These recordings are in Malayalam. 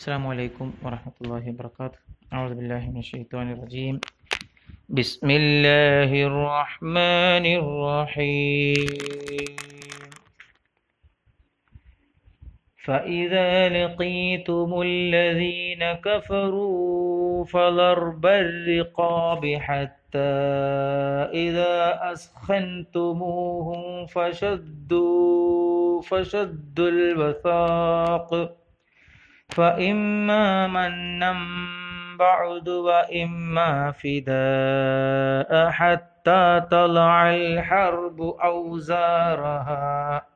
السلام عليكم ورحمة الله وبركاته. أعوذ بالله من الشيطان الرجيم. بسم الله الرحمن الرحيم. فإذا لقيتم الذين كفروا فضرب الرقاب حتى إذا أسخنتموهم فشدوا فشدوا الوثاق. فإما منا بعد وإما فداء حتى طلع الحرب أوزارها.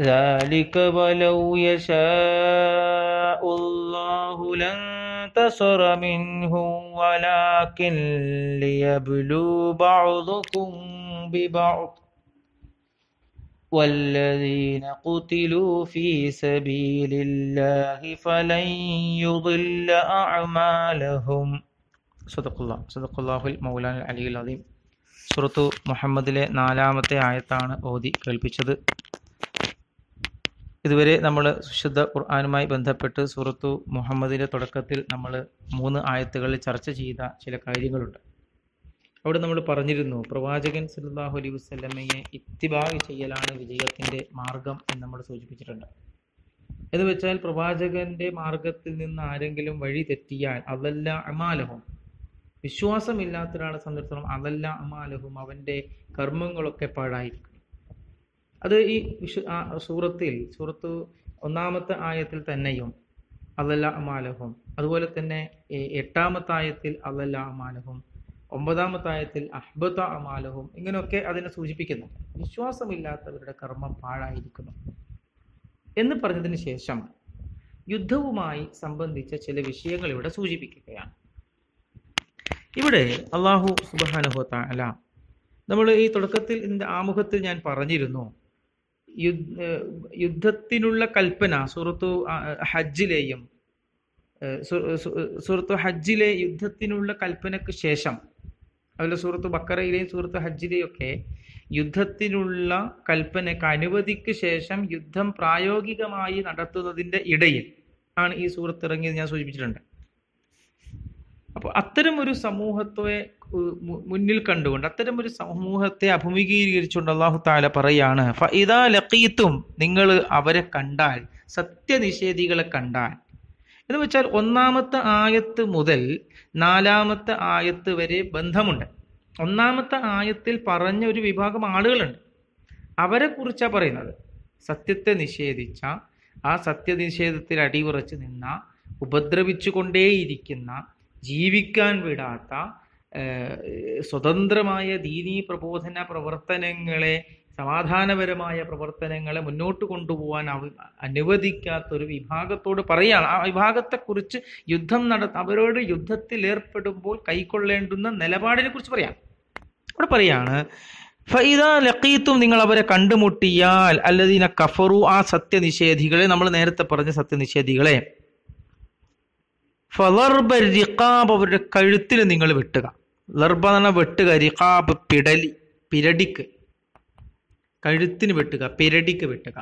ذلك ولو يشاء الله لانتصر منهم ولكن ليبلو بعضكم ببعض. والذين قتلوا في سبيل الله فلن يضل أعمالهم صدق الله صدق الله المولان العلي العظيم സുറത്തു മുഹമ്മദിലെ നാലാമത്തെ ആയത്താണ് ഓതി കേൾപ്പിച്ചത് ഇതുവരെ നമ്മൾ ശുദ്ധ ഖുർആാനുമായി ബന്ധപ്പെട്ട് സൂറത്തു മുഹമ്മദിന്റെ തുടക്കത്തിൽ നമ്മൾ മൂന്ന് ആയത്തുകളിൽ ചർച്ച ചെയ്ത ചില കാര്യങ്ങളുണ്ട് അവിടെ നമ്മൾ പറഞ്ഞിരുന്നു പ്രവാചകൻ സല്ലല്ലാഹു അലൈഹി വസല്ലമയെ ഇത്തിബാഗ് ചെയ്യലാണ് വിജയത്തിന്റെ മാർഗം എന്ന് നമ്മൾ സൂചിപ്പിച്ചിട്ടുണ്ട്. എന്ന് വെച്ചാൽ പ്രവാചകന്റെ മാർഗത്തിൽ നിന്ന് ആരെങ്കിലും വഴി തെറ്റിയാൽ അതല്ല അമാലഹും. വിശ്വാസമില്ലാത്ത ഒരാളെ സംബന്ധിച്ചിടത്തോളം അതല്ല അമാലഹും അവന്റെ കർമ്മങ്ങളൊക്കെ പാഴായിരിക്കും. അത് ഈ വിശു സൂറത്തിൽ സൂറത്ത് ഒന്നാമത്തെ ആയത്തിൽ തന്നെയും അതല്ല അമാലഹും. അതുപോലെ തന്നെ എട്ടാമത്തെ ആയത്തിൽ അതല്ല അമാലഹും. ഒമ്പതാമത്തെ ആയത്തിൽ അഹ്ബത്ത അമാലഹും. ഇങ്ങനെയൊക്കെ അതിനെ സൂചിപ്പിക്കുന്നു. വിശ്വാസമില്ലാത്തവരുടെ കർമ്മം പാഴായിരിക്കുന്നു. എന്ന് പറഞ്ഞതിന് ശേഷം യുദ്ധവുമായി സംബന്ധിച്ച ചില വിഷയങ്ങൾ ഇവിടെ സൂചിപ്പിക്കുകയാണ്. ഇവിടെ അള്ളാഹു സുബാനുഹോത്ത താല നമ്മൾ ഈ തുടക്കത്തിൽ ഇതിന്റെ ആമുഖത്തിൽ ഞാൻ പറഞ്ഞിരുന്നു. യുദ്ധത്തിനുള്ള കൽപ്പന സുഹൃത്തു ഹജ്ജിലെയും ഏഹ് സു- സു- സൂറത്തു ഹജ്ജിലെ യുദ്ധത്തിനുള്ള കൽപ്പനയ്ക്ക് ശേഷം അതുപോലെ സുഹൃത്ത് ബക്കറയിലെയും സുഹൃത്ത് ഹജ്ജിലെയും ഒക്കെ യുദ്ധത്തിനുള്ള കൽപ്പനയ്ക്ക് അനുവദിക്ക് ശേഷം യുദ്ധം പ്രായോഗികമായി നടത്തുന്നതിന്റെ ഇടയിൽ ആണ് ഈ സുഹൃത്ത് ഇറങ്ങിയത് ഞാൻ സൂചിപ്പിച്ചിട്ടുണ്ട്. അപ്പോൾ അത്തരം ഒരു സമൂഹത്തെ മുന്നിൽ കണ്ടുകൊണ്ട് അത്തരം ഒരു സമൂഹത്തെ അഭിമുഖീകരിച്ചുകൊണ്ട് അള്ളാഹു താല പറയാണ് ഫഇദാ ലഖീത്തും നിങ്ങൾ അവരെ കണ്ടാൽ സത്യനിഷേധികളെ കണ്ടാൽ എന്ന് വെച്ചാൽ ഒന്നാമത്തെ ആയത്ത് മുതൽ നാലാമത്തെ ആയത്ത് വരെ ബന്ധമുണ്ട്. ഒന്നാമത്തെ ആയത്തിൽ പറഞ്ഞ ഒരു വിഭാഗം ആളുകളുണ്ട്. അവരെ കുറിച്ചാണ് പറയുന്നത്? സത്യത്തെ നിഷേധിച്ച ആ സത്യനിഷേധത്തിൽ അടിയുറച്ച് നിന്ന ഉപദ്രവിച്ചു കൊണ്ടേയിരിക്കുന്ന ജീവിക്കാൻ വിടാത്ത സ്വതന്ത്രമായ ദീനീ പ്രബോധന പ്രവർത്തനങ്ങളെ സമാധാനപരമായ പ്രവർത്തനങ്ങളെ മുന്നോട്ട് കൊണ്ടുപോകാൻ അനുവദിക്കാത്ത ഒരു വിഭാഗത്തോട് പറയുകയാണ്. ആ വിഭാഗത്തെക്കുറിച്ച് യുദ്ധം നട അവരോട് യുദ്ധത്തിൽ ഏർപ്പെടുമ്പോൾ കൈക്കൊള്ളേണ്ടുന്ന നിലപാടിനെ കുറിച്ച് പറയാം. അവിടെ പറയാണ് ഫൈദ ലക്കീത്തും നിങ്ങൾ അവരെ കണ്ടുമുട്ടിയാൽ അല്ലദീന കഫറു ആ സത്യനിഷേധികളെ നമ്മൾ നേരത്തെ പറഞ്ഞ സത്യനിഷേധികളെ ഫലർബ റിഖാബ് അവരുടെ കഴുത്തിൽ നിങ്ങൾ വെട്ടുക. ലർബ വെട്ടുക റിഖാബ് പിടലി പിരടിക്ക്. കഴുത്തിന് വെട്ടുക പെരടിക്ക് വെട്ടുക.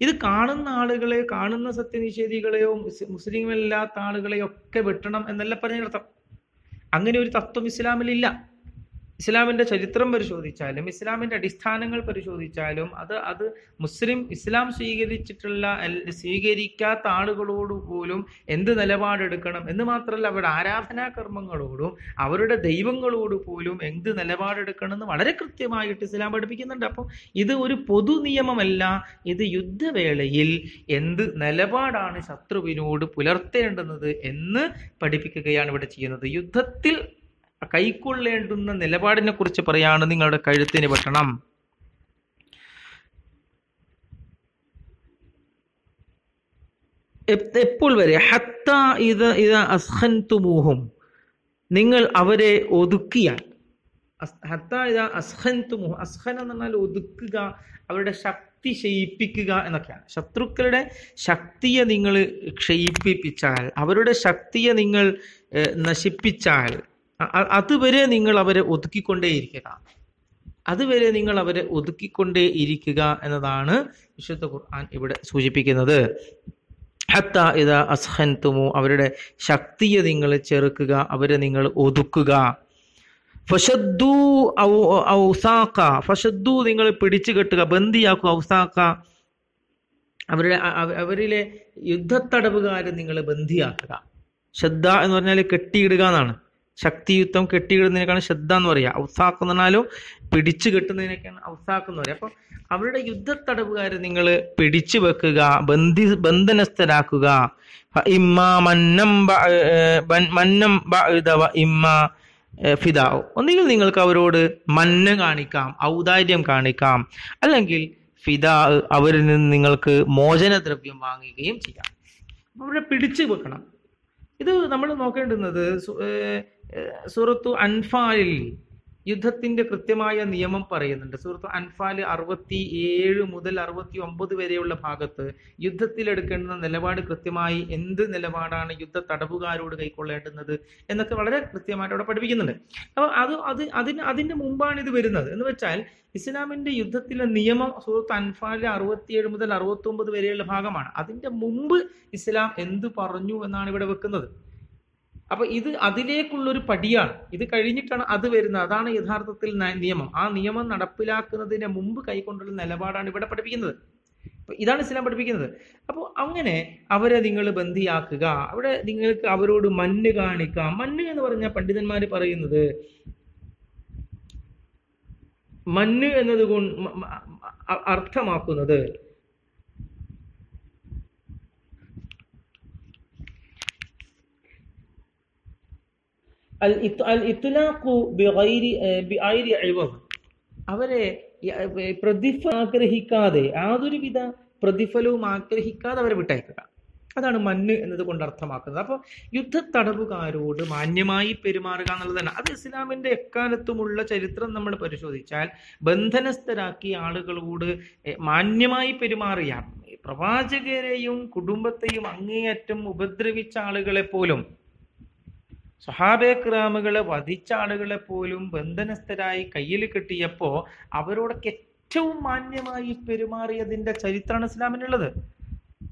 ഇത് കാണുന്ന ആളുകളെ കാണുന്ന സത്യനിഷേധികളെയോ മുസ്ലിം അല്ലാത്ത ആളുകളെയോ ഒക്കെ വെട്ടണം എന്നല്ല പറഞ്ഞർത്ഥം അങ്ങനെ ഒരു തത്വം ഇസ്ലാമിലില്ല. ഇസ്ലാമിന്റെ ചരിത്രം പരിശോധിച്ചാലും ഇസ്ലാമിന്റെ അടിസ്ഥാനങ്ങൾ പരിശോധിച്ചാലും അത് അത് മുസ്ലിം ഇസ്ലാം സ്വീകരിച്ചിട്ടുള്ള സ്വീകരിക്കാത്ത ആളുകളോട് പോലും എന്ത് നിലപാടെടുക്കണം എന്ന് മാത്രമല്ല അവരുടെ ആരാധനാ കർമ്മങ്ങളോടും അവരുടെ ദൈവങ്ങളോട് പോലും എന്ത് നിലപാടെടുക്കണം എന്ന് വളരെ കൃത്യമായിട്ട് ഇസ്ലാം പഠിപ്പിക്കുന്നുണ്ട്. അപ്പം ഇത് ഒരു പൊതു നിയമമല്ല ഇത് യുദ്ധവേളയിൽ എന്ത് നിലപാടാണ് ശത്രുവിനോട് പുലർത്തേണ്ടുന്നത് എന്ന് പഠിപ്പിക്കുകയാണ് ഇവിടെ ചെയ്യുന്നത്. യുദ്ധത്തിൽ കൈക്കൊള്ളേണ്ടുന്ന നിലപാടിനെ കുറിച്ച് പറയാണ് നിങ്ങളുടെ കഴുത്തിന് വെട്ടണം. എപ്- എപ്പോൾ വരെ? ഹത്ത ഇത് ഇത് അസ്ഹൻതുമൂഹും നിങ്ങൾ അവരെ ഒതുക്കിയാൽ. ഹത്ത ഇത് അസ്ഹൻതുമൂഹ് അസ്ഹൻ എന്ന് പറഞ്ഞാൽ ഒതുക്കുക അവരുടെ ശക്തി ക്ഷയിപ്പിക്കുക എന്നൊക്കെയാണ്. ശത്രുക്കളുടെ ശക്തിയെ നിങ്ങൾ ക്ഷയിപ്പിച്ചാൽ അവരുടെ ശക്തിയെ നിങ്ങൾ നശിപ്പിച്ചാൽ അതുവരെ നിങ്ങൾ അവരെ ഒതുക്കിക്കൊണ്ടേയിരിക്കുക. അതുവരെ നിങ്ങൾ അവരെ ഒതുക്കിക്കൊണ്ടേ ഇരിക്കുക എന്നതാണ് വിശുദ്ധ ഖുർആൻ ഇവിടെ സൂചിപ്പിക്കുന്നത്. ഹത്ത ഇത അസഹൻ തുമു അവരുടെ ശക്തിയെ നിങ്ങൾ ചെറുക്കുക അവരെ നിങ്ങൾ ഒതുക്കുക. ഫഷദ്ദു ഔസാക്ക ഫഷദ്ദു നിങ്ങൾ പിടിച്ചു കെട്ടുക ബന്ദിയാക്കുക ഔസാക്ക അവരുടെ അവരിലെ യുദ്ധത്തടവുകാരെ നിങ്ങൾ ബന്ദിയാക്കുക. ശ്രദ്ധ എന്ന് പറഞ്ഞാൽ കെട്ടിയിടുക എന്നാണ്. ശക്തിയുക്തം കെട്ടിയിടുന്നതിനേക്കാണ് ശ്രദ്ധ എന്ന് പറയുക ഔസാക്ക് എന്ന് പറഞ്ഞാലും പിടിച്ചു കെട്ടുന്നതിനൊക്കെയാണ് ഔസാക്ക് പറയുക അപ്പം അവരുടെ യുദ്ധത്തടവുകാരെ നിങ്ങൾ പിടിച്ചു വെക്കുക ബന്ധി ബന്ധനസ്ഥരാക്കുക. ഇമ്മ മന്നം മന്നം ഇമ്മ ഫിദാഉ. ഒന്നുകിൽ നിങ്ങൾക്ക് അവരോട് മന്ന കാണിക്കാം ഔദാര്യം കാണിക്കാം. അല്ലെങ്കിൽ ഫിദാ അവരിൽ നിന്ന് നിങ്ങൾക്ക് മോചനദ്രവ്യം വാങ്ങുകയും ചെയ്യാം. അവരെ പിടിച്ചു വെക്കണം. ഇത് നമ്മൾ നോക്കേണ്ടുന്നത് സൂറത്തു അൻഫാലിൽ യുദ്ധത്തിന്റെ കൃത്യമായ നിയമം പറയുന്നുണ്ട്. സുഹൃത്തു അൻഫാൽ അറുപത്തി ഏഴ് മുതൽ അറുപത്തി ഒമ്പത് വരെയുള്ള ഭാഗത്ത് യുദ്ധത്തിൽ എടുക്കേണ്ടുന്ന നിലപാട് കൃത്യമായി എന്ത് നിലപാടാണ് യുദ്ധ തടവുകാരോട് കൈക്കൊള്ളേണ്ടുന്നത് എന്നൊക്കെ വളരെ കൃത്യമായിട്ട് അവിടെ പഠിപ്പിക്കുന്നുണ്ട്. അപ്പോൾ അത് അത് അതിന് അതിന്റെ മുമ്പാണ് ഇത് വരുന്നത്. എന്ന് വെച്ചാൽ ഇസ്ലാമിന്റെ യുദ്ധത്തിലെ നിയമം സുഹൃത്ത് അൻഫാലിലെ അറുപത്തിയേഴ് മുതൽ അറുപത്തി ഒമ്പത് വരെയുള്ള ഭാഗമാണ്. അതിന്റെ മുമ്പ് ഇസ്ലാം എന്ത് പറഞ്ഞു എന്നാണ് ഇവിടെ വെക്കുന്നത്. അപ്പൊ ഇത് അതിലേക്കുള്ളൊരു പടിയാണ്. ഇത് കഴിഞ്ഞിട്ടാണ് അത് വരുന്നത്. അതാണ് യഥാർത്ഥത്തിൽ നിയമം. ആ നിയമം നടപ്പിലാക്കുന്നതിന് മുമ്പ് കൈക്കൊണ്ടുള്ള നിലപാടാണ് ഇവിടെ പഠിപ്പിക്കുന്നത്. ഇതാണ് ഇസ്ലാം പഠിപ്പിക്കുന്നത്. അപ്പോൾ അങ്ങനെ അവരെ നിങ്ങൾ ബന്ധിയാക്കുക. അവിടെ നിങ്ങൾക്ക് അവരോട് മണ്ണ് കാണിക്കുക മണ്ണ് എന്ന് പറഞ്ഞാൽ പണ്ഡിതന്മാർ പറയുന്നത് മണ്ണ് എന്നത് കൊണ്ട് മ- മ- അ- അർത്ഥമാക്കുന്നത് അവരെ പ്രതിഫ ആഗ്രഹിക്കാതെ യാതൊരുവിധ പ്രതിഫലവും ആഗ്രഹിക്കാതെ അവരെ വിട്ടയക്കുക. അതാണ് മണ്ണ് എന്നത് കൊണ്ട് അർത്ഥമാക്കുന്നത്. അപ്പോൾ യുദ്ധത്തടവുകാരോട് മാന്യമായി പെരുമാറുക എന്നുള്ളതാണ് അത് ഇസ്ലാമിന്റെ എക്കാലത്തുമുള്ള ചരിത്രം നമ്മൾ പരിശോധിച്ചാൽ ബന്ധനസ്ഥരാക്കിയ ആളുകളോട് മാന്യമായി പെരുമാറിയ പ്രവാചകരെയും കുടുംബത്തെയും അങ്ങേയറ്റം ഉപദ്രവിച്ച ആളുകളെ പോലും സഹാബേക്രാമുകളെ വധിച്ച ആളുകളെ പോലും ബന്ധനസ്ഥരായി കയ്യിൽ കിട്ടിയപ്പോ അവരോടൊക്കെ ഏറ്റവും മാന്യമായി പെരുമാറിയതിന്റെ ചരിത്രമാണ് ഇസ്ലാമിനുള്ളത്.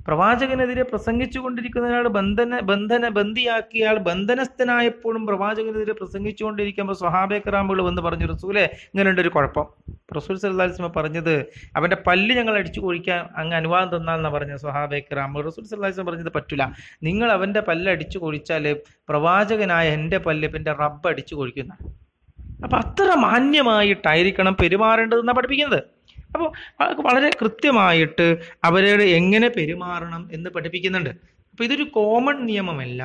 പ്രവാചകനെതിരെ പ്രസംഗിച്ചു കൊണ്ടിരിക്കുന്നയാൾ ബന്ധന ബന്ധന ബന്ധിയാക്കിയാൽ ആൾ ബന്ധനസ്ഥനായപ്പോഴും പ്രവാചകനെതിരെ പ്രസംഗിച്ചു കൊണ്ടിരിക്കുമ്പോൾ സ്വഹാബേക്കറാമുകൾ വന്ന് പറഞ്ഞു റസൂലെ ഇങ്ങനെയുണ്ട് ഒരു കുഴപ്പം. റസൂൽ സല്ലാസ്മ പറഞ്ഞത് അവന്റെ പല്ല് ഞങ്ങൾ അടിച്ചു കൊഴിക്കാൻ അങ്ങ് അനുവാദം തന്നാൽ എന്നാ പറഞ്ഞ സ്വഹാബേക്രാം റസൂൽ സല്ലാസ്മ പറഞ്ഞത് പറ്റില്ല നിങ്ങൾ അവന്റെ പല്ല് അടിച്ചു കുഴിച്ചാൽ പ്രവാചകനായ എന്റെ പല്ല് പിന്നെ റബ്ബ് അടിച്ചു കൊഴിക്കുന്ന അപ്പൊ അത്ര മാന്യമായിട്ടായിരിക്കണം പെരുമാറേണ്ടതെന്നാണ് പഠിപ്പിക്കുന്നത്. അപ്പോൾ വളരെ കൃത്യമായിട്ട് അവരോട് എങ്ങനെ പെരുമാറണം എന്ന് പഠിപ്പിക്കുന്നുണ്ട്. അപ്പൊ ഇതൊരു കോമൺ നിയമമല്ല.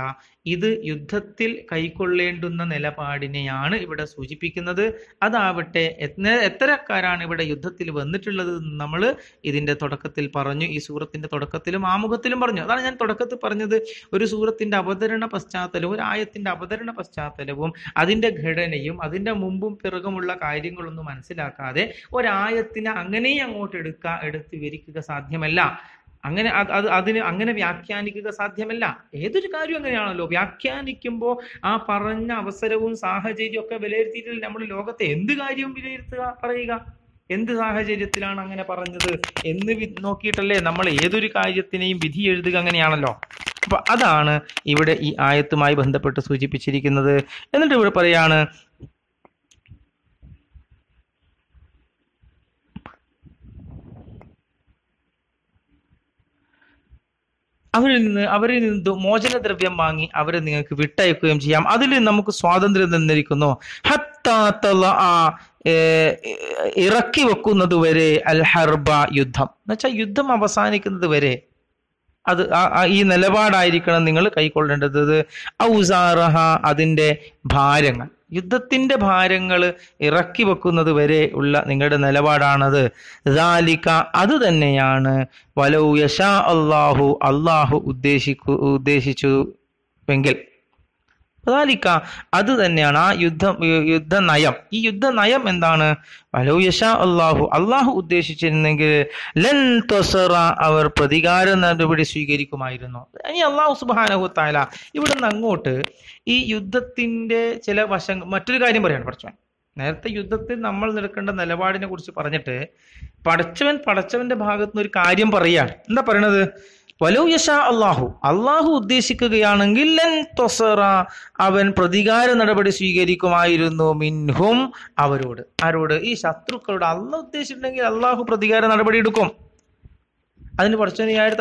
ഇത് യുദ്ധത്തിൽ കൈക്കൊള്ളേണ്ടുന്ന നിലപാടിനെയാണ് ഇവിടെ സൂചിപ്പിക്കുന്നത്. അതാവട്ടെ എത്ര എത്തരക്കാരാണ് ഇവിടെ യുദ്ധത്തിൽ വന്നിട്ടുള്ളത് നമ്മൾ ഇതിന്റെ തുടക്കത്തിൽ പറഞ്ഞു. ഈ സൂറത്തിന്റെ തുടക്കത്തിലും ആമുഖത്തിലും പറഞ്ഞു. അതാണ് ഞാൻ തുടക്കത്തിൽ പറഞ്ഞത്. ഒരു സൂറത്തിന്റെ അവതരണ പശ്ചാത്തലവും ഒരു ആയത്തിന്റെ അവതരണ പശ്ചാത്തലവും അതിന്റെ ഘടനയും അതിന്റെ മുമ്പും പിറകുമുള്ള കാര്യങ്ങളൊന്നും മനസ്സിലാക്കാതെ ഒരായത്തിനെ അങ്ങനെ അങ്ങോട്ട് എടുക്കുക എടുത്ത് വിവരിക്കുക സാധ്യമല്ല. അങ്ങനെ അത് അത് അതിന് അങ്ങനെ വ്യാഖ്യാനിക്കുക സാധ്യമല്ല. ഏതൊരു കാര്യവും അങ്ങനെയാണല്ലോ. വ്യാഖ്യാനിക്കുമ്പോൾ ആ പറഞ്ഞ അവസരവും സാഹചര്യവും ഒക്കെ വിലയിരുത്തിയിട്ടില്ല നമ്മൾ ലോകത്തെ. എന്ത് കാര്യവും വിലയിരുത്തുക പറയുക. എന്ത് സാഹചര്യത്തിലാണ് അങ്ങനെ പറഞ്ഞത് എന്ന് നോക്കിയിട്ടല്ലേ നമ്മൾ ഏതൊരു കാര്യത്തിനെയും വിധി എഴുതുക അങ്ങനെയാണല്ലോ. അപ്പൊ അതാണ് ഇവിടെ ഈ ആയത്തുമായി ബന്ധപ്പെട്ട് സൂചിപ്പിച്ചിരിക്കുന്നത്. എന്നിട്ട് ഇവിടെ പറയാണ് അവരിൽ നിന്ന് അവരിൽ നിന്ന് മോചനദ്രവ്യം വാങ്ങി അവരെ നിങ്ങൾക്ക് വിട്ടയക്കുകയും ചെയ്യാം. അതിൽ നമുക്ക് സ്വാതന്ത്ര്യം തന്നിരിക്കുന്നു. ഇറക്കി വെക്കുന്നത് വരെ അൽ ഹർബ യുദ്ധം എന്നുവെച്ചാൽ യുദ്ധം അവസാനിക്കുന്നത് വരെ അത് ഈ നിലപാടായിരിക്കണം നിങ്ങൾ കൈക്കൊള്ളേണ്ടത്. ഔസാറഹ അതിന്റെ ഭാരങ്ങൾ. യുദ്ധത്തിന്റെ ഭാരങ്ങൾ ഇറക്കി വെക്കുന്നത് വരെ ഉള്ള നിങ്ങളുടെ നിലപാടാണത്. ദാലിക അത് തന്നെയാണ് വലൗ യശാ അള്ളാഹു അള്ളാഹു ഉദ്ദേശിക്കു ഉദ്ദേശിച്ചുവെങ്കിൽ ദാലിക അത് തന്നെയാണ് ആ യുദ്ധം യുദ്ധ നയം ഈ യുദ്ധ നയം എന്താണ്? വലൗ അള്ളാഹു അള്ളാഹു ഉദ്ദേശിച്ചിരുന്നെങ്കിൽ ലൻ തൊസറ അവർ പ്രതികാര നടപടി സ്വീകരിക്കുമായിരുന്നു. ഇനി അള്ളാഹു സുബാനഹു താല നിന്ന് അങ്ങോട്ട് ഈ യുദ്ധത്തിന്റെ ചില വശങ്ങൾ മറ്റൊരു കാര്യം പറയാണ് പഠിച്ചവൻ. നേരത്തെ യുദ്ധത്തിൽ നമ്മൾ നിൽക്കേണ്ട നിലപാടിനെ കുറിച്ച് പറഞ്ഞിട്ട് പടച്ചവൻ പടച്ചവന്റെ ഭാഗത്തുനിന്ന് ഒരു കാര്യം പറയുകയാണ്. എന്താ പറയണത്? വലൗ യശാ അള്ളാഹു അള്ളാഹു ഉദ്ദേശിക്കുകയാണെങ്കിൽ അവൻ പ്രതികാര നടപടി സ്വീകരിക്കുമായിരുന്നു മിൻഹും അവരോട്. ആരോട്? ഈ ശത്രുക്കളോട്. അള്ളാഹ് ഉദ്ദേശിച്ചിട്ടുണ്ടെങ്കിൽ അള്ളാഹു പ്രതികാര നടപടി എടുക്കും. അതിന് പഠിച്ചതിന് യാതൊരു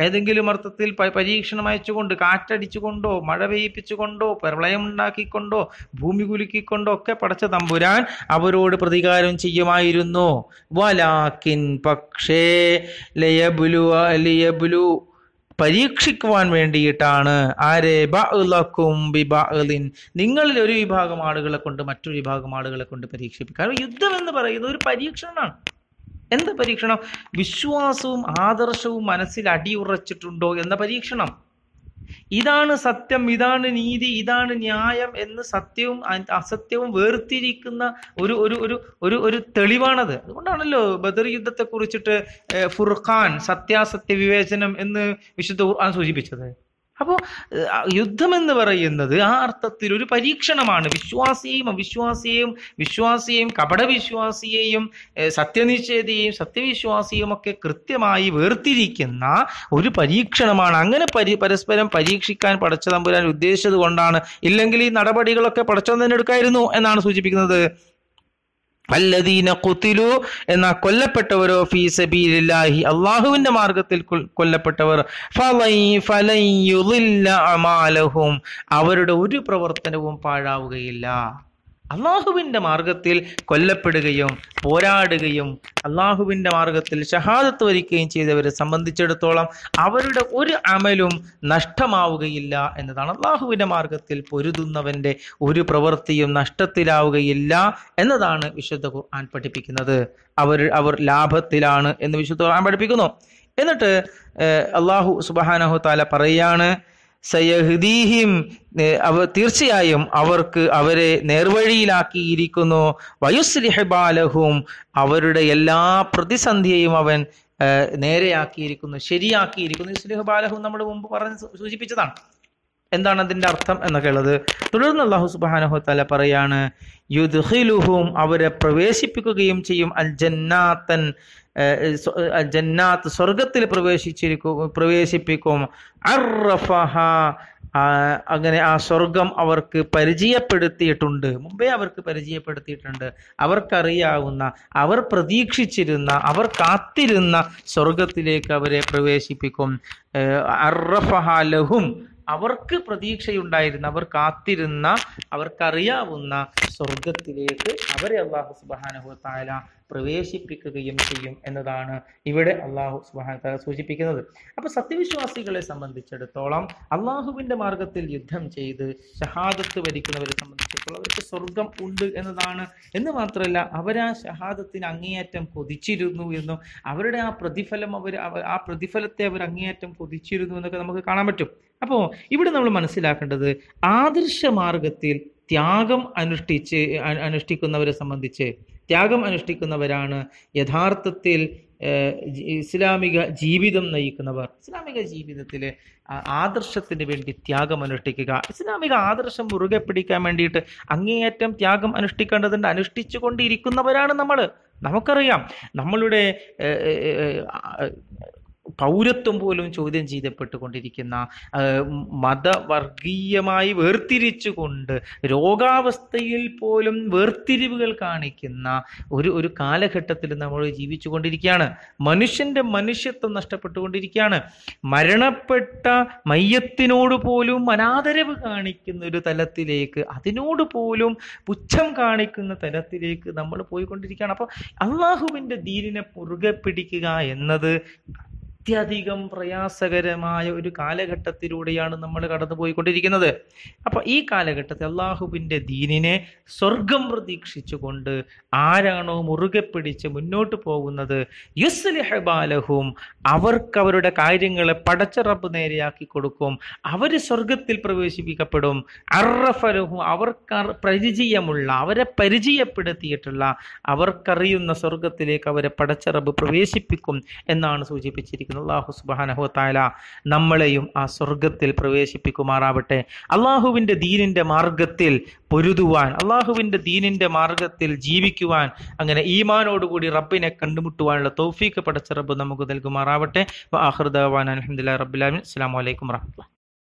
ഏതെങ്കിലും അർത്ഥത്തിൽ പരീക്ഷണം അയച്ചുകൊണ്ട് കാറ്റടിച്ചുകൊണ്ടോ മഴ പെയ്യിപ്പിച്ചുകൊണ്ടോ പ്രളയം ഉണ്ടാക്കിക്കൊണ്ടോ ഭൂമി കുലുക്കിക്കൊണ്ടോ ഒക്കെ പടച്ച തമ്പുരാൻ അവരോട് പ്രതികാരം ചെയ്യുമായിരുന്നു. വലാക്കിൻ പക്ഷേ ലയബുലു അലിയബുലു പരീക്ഷിക്കുവാൻ വേണ്ടിയിട്ടാണ്. ആരെ? ബിബിൻ നിങ്ങളിൽ ഒരു വിഭാഗം ആളുകളെ കൊണ്ട് മറ്റൊരു വിഭാഗം ആളുകളെ കൊണ്ട് പരീക്ഷിപ്പിക്കും കാരണം യുദ്ധം എന്ന് പറയുന്നത് ഒരു പരീക്ഷണമാണ്. എന്ത് പരീക്ഷണം? വിശ്വാസവും ആദർശവും മനസ്സിൽ അടിയുറച്ചിട്ടുണ്ടോ എന്ന പരീക്ഷണം. ഇതാണ് സത്യം ഇതാണ് നീതി ഇതാണ് ന്യായം എന്ന് സത്യവും അസത്യവും വേർതിരിക്കുന്ന ഒരു ഒരു ഒരു ഒരു ഒരു തെളിവാണത്. അതുകൊണ്ടാണല്ലോ ബദർ യുദ്ധത്തെ കുറിച്ചിട്ട് ഫുർഖാൻ സത്യാസത്യ വിവേചനം എന്ന് വിശുദ്ധ ഖുർആൻ സൂചിപ്പിച്ചത്. അപ്പോൾ യുദ്ധം എന്ന് പറയുന്നത് ആ അർത്ഥത്തിൽ ഒരു പരീക്ഷണമാണ്. വിശ്വാസിയെയും അവിശ്വാസിയെയും വിശ്വാസിയെയും കപടവിശ്വാസിയെയും സത്യനിഷേധിയെയും സത്യവിശ്വാസിയും ഒക്കെ കൃത്യമായി വേർതിരിക്കുന്ന ഒരു പരീക്ഷണമാണ്. അങ്ങനെ പരി പരസ്പരം പരീക്ഷിക്കാൻ പടച്ച തമ്പുരാൻ ഉദ്ദേശിച്ചത് കൊണ്ടാണ്. ഇല്ലെങ്കിൽ ഈ നടപടികളൊക്കെ പടച്ചവൻ തന്നെ എടുക്കായിരുന്നു എന്നാണ് സൂചിപ്പിക്കുന്നത്. അല്ലദീന കുത്തിലു എന്ന കൊല്ലപ്പെട്ടവരോ ഫീ സബീലില്ലാഹി അള്ളാഹുവിന്റെ മാർഗത്തിൽ കൊല്ലപ്പെട്ടവർ അവരുടെ ഒരു പ്രവർത്തനവും പാഴാവുകയില്ല. അള്ളാഹുവിന്റെ മാർഗത്തിൽ കൊല്ലപ്പെടുകയും പോരാടുകയും അള്ളാഹുവിന്റെ മാർഗത്തിൽ ഷഹാദത്ത് വരിക്കുകയും ചെയ്തവരെ സംബന്ധിച്ചിടത്തോളം അവരുടെ ഒരു അമലും നഷ്ടമാവുകയില്ല എന്നതാണ് അള്ളാഹുവിന്റെ മാർഗത്തിൽ പൊരുതുന്നവന്റെ ഒരു പ്രവൃത്തിയും നഷ്ടത്തിലാവുകയില്ല എന്നതാണ് വിശുദ്ധ ഖുർആൻ പഠിപ്പിക്കുന്നത്. അവർ അവർ ലാഭത്തിലാണ് എന്ന് വിശുദ്ധ ഖുർആൻ പഠിപ്പിക്കുന്നു. എന്നിട്ട് അള്ളാഹു സുബാനഹു താല പറയാണ് സയഹ്ദീഹിം അവ തീർച്ചയായും അവർക്ക് അവരെ നേർവഴിയിലാക്കിയിരിക്കുന്നു. വയുസ്ലിഹബാലഹും അവരുടെ എല്ലാ പ്രതിസന്ധിയെയും അവൻ നേരെയാക്കിയിരിക്കുന്നു ശരിയാക്കിയിരിക്കുന്നു. ഇസ്ലിഹബാലഹും നമ്മൾ മുമ്പ് പറഞ്ഞ് സൂചിപ്പിച്ചതാണ്. എന്താണ് അതിന്റെ അർത്ഥം എന്നൊക്കെ ഉള്ളത്. തുടർന്ന് അള്ളാഹു സുബാനഹു തല പറയാണ് യുദ്ഹിലുഹും അവരെ പ്രവേശിപ്പിക്കുകയും ചെയ്യും. അൽ ജന്നാത്തൻ ജന്നാത്ത് സ്വർഗത്തിൽ പ്രവേശിച്ചിരിക്കും പ്രവേശിപ്പിക്കും. അർഫഹ അങ്ങനെ ആ സ്വർഗം അവർക്ക് പരിചയപ്പെടുത്തിയിട്ടുണ്ട്. മുമ്പേ അവർക്ക് പരിചയപ്പെടുത്തിയിട്ടുണ്ട്. അവർക്കറിയാവുന്ന അവർ പ്രതീക്ഷിച്ചിരുന്ന അവർ കാത്തിരുന്ന സ്വർഗത്തിലേക്ക് അവരെ പ്രവേശിപ്പിക്കും. അർഫഹ ലഹും അവർക്ക് പ്രതീക്ഷയുണ്ടായിരുന്ന അവർ കാത്തിരുന്ന അവർക്കറിയാവുന്ന സ്വർഗത്തിലേക്ക് അവരെ അള്ളാഹു സുബാനഹു താല പ്രവേശിപ്പിക്കുകയും ചെയ്യും എന്നതാണ് ഇവിടെ അള്ളാഹു സുബാന സൂചിപ്പിക്കുന്നത്. അപ്പൊ സത്യവിശ്വാസികളെ സംബന്ധിച്ചിടത്തോളം അള്ളാഹുവിന്റെ മാർഗത്തിൽ യുദ്ധം ചെയ്ത് ഷഹാദത്ത് വരിക്കുന്നവരെ സംബന്ധിച്ചിടത്തോളം അവർക്ക് സ്വർഗം ഉണ്ട് എന്നതാണ്. എന്ന് മാത്രമല്ല അവരാ ഷഹാദത്തിന് അങ്ങേയറ്റം കൊതിച്ചിരുന്നു എന്നും അവരുടെ ആ പ്രതിഫലം അവർ ആ പ്രതിഫലത്തെ അവർ അങ്ങേയറ്റം കൊതിച്ചിരുന്നു എന്നൊക്കെ നമുക്ക് കാണാൻ പറ്റും. അപ്പോൾ ഇവിടെ നമ്മൾ മനസ്സിലാക്കേണ്ടത് ആദർശ മാർഗത്തിൽ ത്യാഗം അനുഷ്ഠിച്ച് അനുഷ്ഠിക്കുന്നവരെ സംബന്ധിച്ച് ത്യാഗം അനുഷ്ഠിക്കുന്നവരാണ്. യഥാർത്ഥത്തിൽ ഇസ്ലാമിക ജീവിതം നയിക്കുന്നവർ. ഇസ്ലാമിക ജീവിതത്തിലെ ആദർശത്തിന് വേണ്ടി ത്യാഗം അനുഷ്ഠിക്കുക. ഇസ്ലാമിക ആദർശം മുറുകെ പിടിക്കാൻ വേണ്ടിയിട്ട് അങ്ങേയറ്റം ത്യാഗം അനുഷ്ഠിക്കേണ്ടതുണ്ട്. അനുഷ്ഠിച്ചു കൊണ്ടിരിക്കുന്നവരാണ് നമ്മൾ നമുക്കറിയാം. നമ്മളുടെ പൗരത്വം പോലും ചോദ്യം ചെയ്യപ്പെട്ടുകൊണ്ടിരിക്കുന്ന മതവർഗീയമായി വേർതിരിച്ചുകൊണ്ട് രോഗാവസ്ഥയിൽ പോലും വേർതിരിവുകൾ കാണിക്കുന്ന ഒരു ഒരു കാലഘട്ടത്തിൽ നമ്മൾ ജീവിച്ചു കൊണ്ടിരിക്കുകയാണ് മനുഷ്യന്റെ മനുഷ്യത്വം നഷ്ടപ്പെട്ടുകൊണ്ടിരിക്കുകയാണ്. മരണപ്പെട്ട മയ്യത്തിനോട് പോലും അനാദരവ് കാണിക്കുന്ന ഒരു തലത്തിലേക്ക് അതിനോട് പോലും പുച്ഛം കാണിക്കുന്ന തലത്തിലേക്ക് നമ്മൾ പോയിക്കൊണ്ടിരിക്കുകയാണ്. അപ്പോൾ അള്ളാഹുവിന്റെ ദീനിനെ മുറുകെ പിടിക്കുക എന്നത് അത്യധികം പ്രയാസകരമായ ഒരു കാലഘട്ടത്തിലൂടെയാണ് നമ്മൾ കടന്നുപോയിക്കൊണ്ടിരിക്കുന്നത്. അപ്പൊ ഈ കാലഘട്ടത്തിൽ അള്ളാഹുവിന്റെ ദീനിനെ സ്വർഗം പ്രതീക്ഷിച്ചുകൊണ്ട് ആരാണോ മുറുകെ പിടിച്ച് മുന്നോട്ട് പോകുന്നത്? യുസ്ലിഹബാലഹും അവർക്ക് അവരുടെ കാര്യങ്ങളെ പടച്ചറപ്പ് നേരെയാക്കി കൊടുക്കും. അവർ സ്വർഗത്തിൽ പ്രവേശിപ്പിക്കപ്പെടും. അറഫലഹും അവർക്ക് പരിചയമുള്ള അവരെ പരിചയപ്പെടുത്തിയിട്ടുള്ള അവർക്കറിയുന്ന സ്വർഗത്തിലേക്ക് അവരെ പടച്ചറബ് പ്രവേശിപ്പിക്കും എന്നാണ് സൂചിപ്പിച്ചിരിക്കുന്നത്. ആമീൻ അള്ളാഹു സുബാനഹു താല നമ്മളെയും ആ സ്വർഗത്തിൽ പ്രവേശിപ്പിക്കുമാറാവട്ടെ. അള്ളാഹുവിന്റെ ദീനിന്റെ മാർഗത്തിൽ പൊരുതുവാൻ അള്ളാഹുവിന്റെ ദീനിന്റെ മാർഗത്തിൽ ജീവിക്കുവാൻ അങ്ങനെ ഈമാനോടുകൂടി റബ്ബിനെ കണ്ടുമുട്ടുവാനുള്ള തൗഫീക്ക് പടച്ച റബ്ബ് നമുക്ക് നൽകുമാറാവട്ടെ. ആഹൃദാൻ അലഹമുല്ലാ റബ്ബുലാമിൻ അസ്സാം വലൈക്കും വർഹമുല്ല